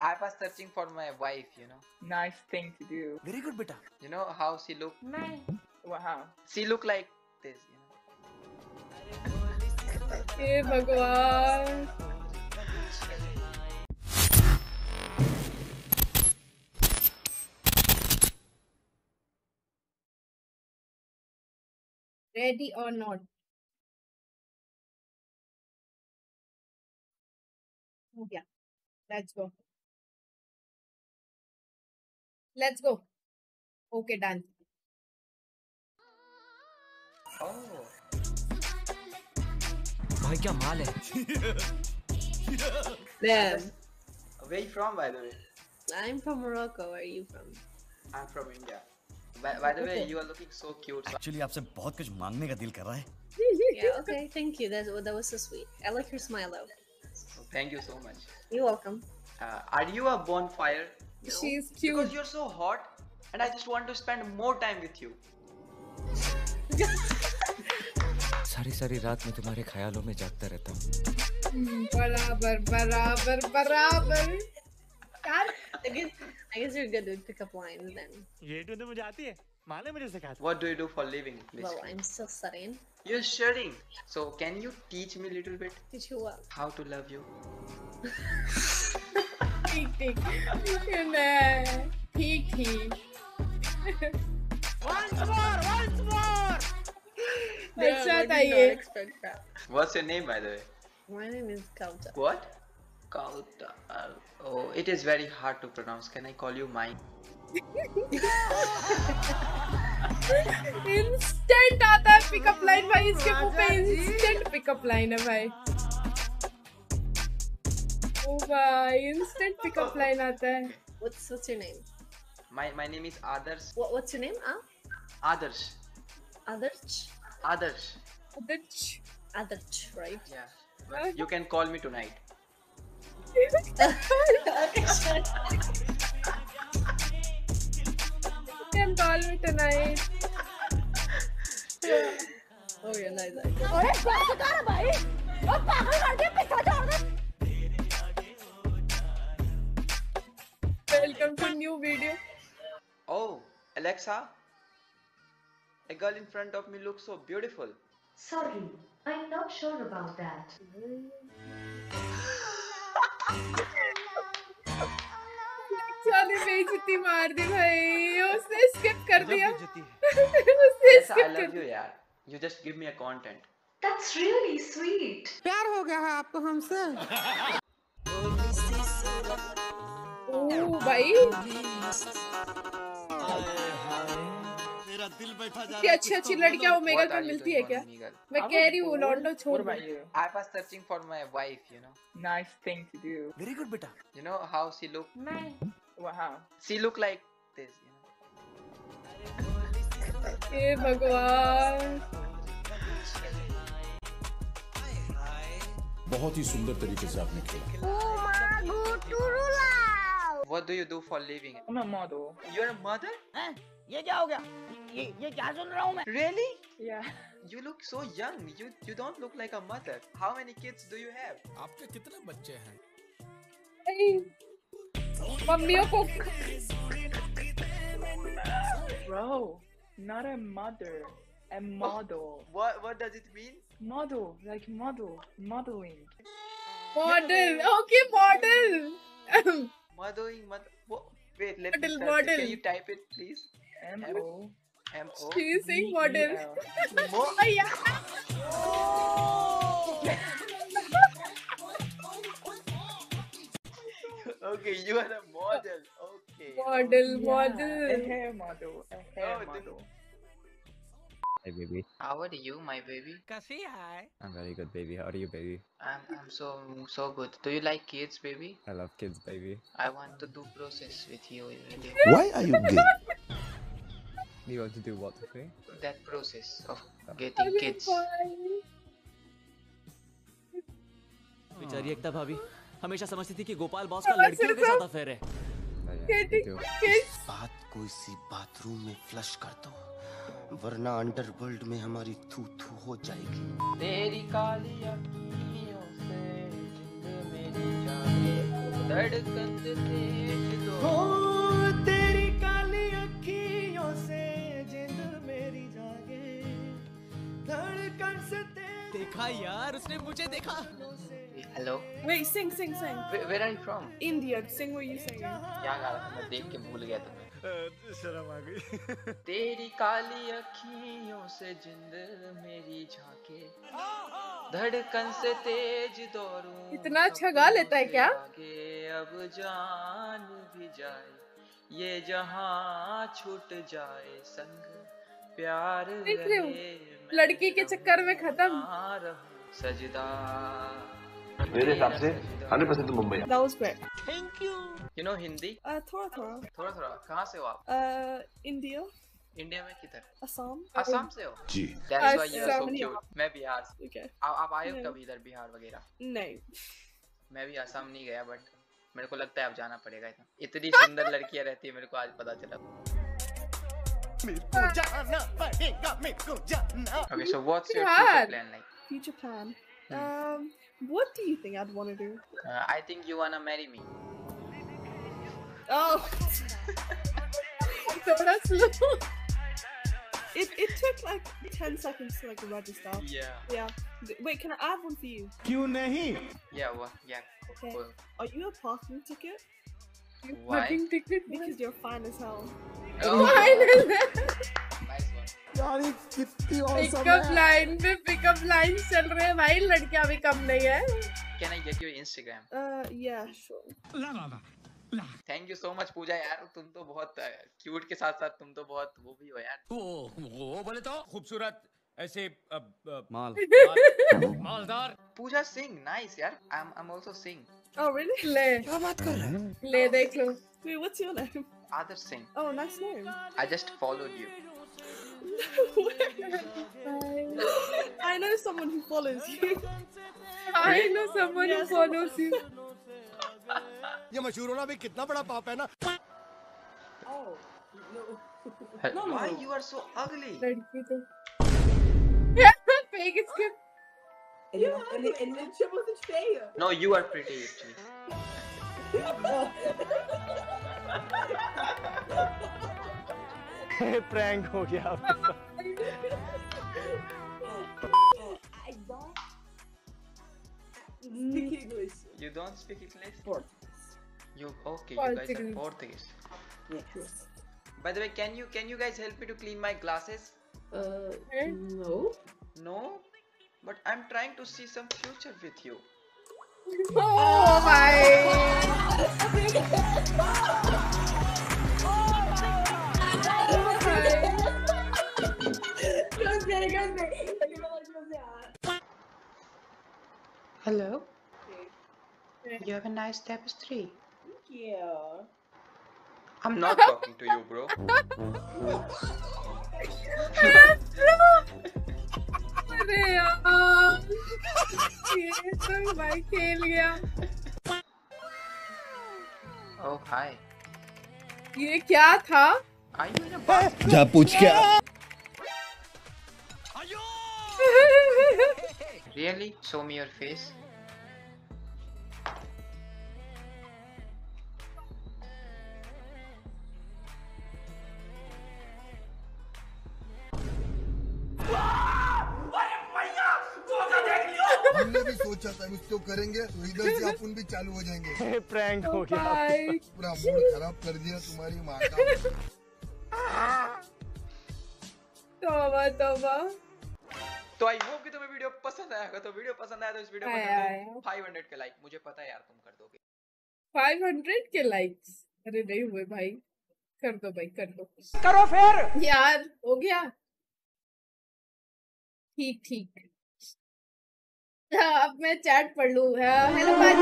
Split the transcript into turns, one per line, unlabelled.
I was searching for my wife, you know.
Nice thing to do.
Very good, beta.
You know how she look? Nice.
Wow.
She look like this, you know.
hey, Bhagwan. Ready or not? Yeah, let's go. let's go okay done
Oh,
भाई क्या माल है
Damn.
where you from, by the way?
I'm from Morocco. Where are you from?
I'm from India. By, by the way,
Okay.
you are looking so cute. So
actually आपसे बहुत कुछ मांगने का दिल कर रहा है
Yeah, okay. Thank you. That, that was so sweet. I like your smile, though.
thank you so much.
You're welcome.
Uh, are you a bonfire?
She's
Because
cute.
you're so hot, and I just want to spend more time with you.
सारी सारी रात मैं तुम्हारे ख्यालों में जागता रहता हूँ
बराबर बराबर बराबर यार I guess I guess you're good with pickup lines then.
ये टूने मुझे आती है माले मुझे सिखा
What do you do for living?
Well,
basically?
I'm still studying.
You're studying. So can you teach me a little bit
Teach you what?
how to love you?
ठीक ठीक नहीं ठीक ठीक अच्छा था ये expect that.
What's your name, by the way?
My name is Kauta.
What? Kauta. Oh, it is very hard to pronounce. Can I call you mine?
Instant आता है पिकअप लाइन भाई इसके मुंह पे इंस्टेंट पिकअप लाइन है भाई ओ भाई instant pickup line आता है What's what's your name?
My my name is Adarsh.
What what's your name? Ah?
Adarsh.
Adarch.
Adarsh.
Adarch. Adarch, right?
Yeah. Well, you can call me tonight.
Can call me tonight. oh yeah, nice. nice.
Alexa. A girl in front of me looks so beautiful.
Sorry, I'm not sure about that.
साली बेइज्जती मार दी भाई उसने skip कर दिया
बेइज्जती
उसने
Yes, I
skip कर
love you, yeah. You just give me a content.
That's really sweet.
ओ भाई मेरा दिल बैठा जा रहा है अच्छी अच्छी लड़कियाँ ओमेगा को मिलती है क्या? मैं कह रही हूँ लॉन्डो छोड़
I was searching for my wife you know
nice thing to do
very good बेटा।
You know how she look मैं शी लुक लाइक
दिस भगवान।
बहुत ही सुंदर तरीके से आपने खेला।
What do you do for living?
I'm a model.
You're a mother?
ये क्या हो गया? ये ये क्या सुन रहा हूँ मैं
Really?
Yeah.
You look so young. You you don't look like a mother. How many kids do you have?
आपके कितने बच्चे हैं
मम्मियों को
Bro, not a mother. A model.
What what does it mean?
Model, like model. Modeling.
Okay model
Mothering mother. Wha- Wait, let me
Model,
search
model.
Can you type it, please?
M O.
She's saying model.
Oh,
yeah.
okay, you are a model. Okay.
Model,
yeah. model. A model.
Hey oh,
model.
Hi, baby.
How are you, my baby?
Kasi, hi.
I'm very good, baby. How are you, baby?
I'm, I'm so so good. Do you like kids, baby?
I love kids, baby.
I want to do process with you.
Why are you gay?
You want to do what me?
That process of getting kids.
बेचारी एकता भाभी हमेशा समझती थी कि Gopal boss का लड़कियों के साथ अफेयर है।
kids
बात को इसी बाथरूम में फ्लश कर दो वरना अंडरवर्ल्ड में हमारी थू थू हो जाएगी।
तेरी काली अखियों से मेरी जाने धड़कन से तेज
देखा यार उसने मुझे देखा।
Hello
Wait, sing, sing, sing.
Where are you from
India, sing what you singing.
क्या गा रहा था? मैं देख के भूल गया तुम्हें
शर्म आ गई।
तेरी काली अखियों से जिंद मेरी झांके। धड़कन से तेज दौड़ूं
इतना अच्छा गा लेता है क्या?
अब जान भी जाए ये जहाँ छूट जाए संग। प्यार
रहे हो? लड़की के चक्कर में खत्म।
सजदा।
मेरे हिसाब से 100% Mumbai.
That was great.
Thank you
you know Hindi
Uh, Thora Thora.
थोड़ा थोड़ा। कहाँ से हो आप?
Uh, India,
इंडिया में किधर?
Assam.
असम से हो?
जी।
So
असम।
मैं बिहार से
Okay.
आप आप आए हो कभी इधर बिहार वगैरह?
नहीं।
मैं भी असम नहीं गया बट मेरे को लगता है अब जाना पड़ेगा इतना इतनी सुंदर लड़कियाँ रहती है मेरे को आज पता चला। Okay, so what's
your
future plan like?
Future plan. Hmm. Um, what do you think I'd want to do?
Uh, I think you wanna marry me.
Oh,
so that's little.
It, it took like 10 seconds to like register. Yeah. Yeah. Wait, can I have one for you?
You.
Yeah, well, yeah.
Okay. Cool. Are you a parking ticket?
Why?
Parking ticket?
Because you're fine as hell.
Nice one
यार ये कितनी awesome है।
Line पे pickup line चल रहे हैं भाई। लड़कियाँ भी कम नहीं है।
Can I get your Instagram
Uh, yeah, sure.
Thank you so much Pooja यार। तुम तो बहुत क्यूट के साथ साथ तुम तो बहुत वो भी हो यार।
वो वो बोले तो। खूबसूरत ऐसे अ, अ,
माल।
माल- मालदार।
पूजा सिंग नाइस यार। I am I am also sing
Oh, really?
ले
क्या बात कर रहे हैं?
ले देख लो।
Wait, what's your name?
Adarsh Singh.
Oh, nice name.
I just followed you. No way!
I know someone who follows you.
I know someone who
follows
you. ये
मशहूर होना भी कितना बड़ा पाप है ना oh,
Why you are so ugly?
लड़की तो fake it's good. Ele, ele, ele, ele.
No, you are pretty actually.
Prank हो गया
You don't speak English? You okay? You guys are
Portuguese.
Portuguese. By the way, can you can you guys help me to clean my glasses?
no
No, but I'm trying to see some future with you.
ओ भाई
Hello. You have a nice tapestry.
Yeah.
I'm not talking to you, bro.
अरे यार ये तो भाई खेल गया
Oh hi.
ये क्या था
Are you in
जा पूछ क्या
Really? Show me your face.
हमने भी सोचा था करेंगे तो इधर से अपन भी चालू हो जाएँगे।
प्रैंक हो गया।
पूरा मूड खराब कर दिया तुम्हारी माँ का।
तौबा तौबा।
तो आई होप कि तुम्हें वीडियो पसंद आया होगा। तो वीडियो पसंद आया तो इस वीडियो को फाइव हंड्रेड के लाइक मुझे पता है यार तुम कर दोगे।
फाइव हंड्रेड के लाइक्स अरे नहीं हुए भाई। कर दो भाई कर दो।
करो फिर!
यार हो गया। ठीक ठीक। हाँ, अब मैं चैट पढ़ लू। हेलो हाँ,